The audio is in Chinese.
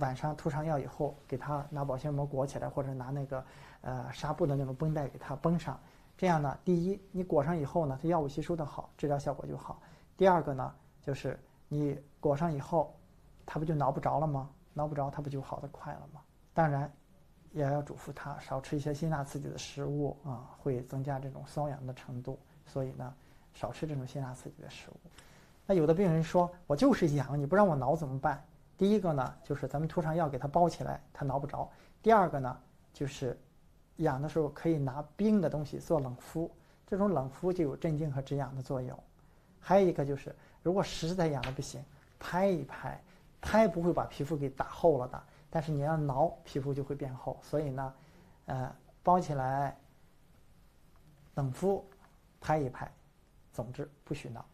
晚上涂上药以后，给他拿保鲜膜裹起来，或者拿那个呃纱布的那种绷带给他绷上。这样呢，第一，你裹上以后呢，它药物吸收的好，治疗效果就好。第二个呢，就是你裹上以后，它不就挠不着了吗？挠不着，它不就好得快了吗？当然，也要嘱咐他少吃一些辛辣刺激的食物啊，会增加这种瘙痒的程度。所以呢，少吃这种辛辣刺激的食物。那有的病人说，我就是痒，你不让我挠怎么办？第一个呢，就是咱们涂上药给它包起来，它挠不着；第二个呢，就是痒的时候可以拿冰的东西做冷敷，这种冷敷就有镇静和止痒的作用。还有一个就是，如果实在痒的不行，拍一拍，拍不会把皮肤给打厚了的，但是你要挠，皮肤就会变厚。所以呢，呃，包起来，冷敷，拍一拍，总之不许挠。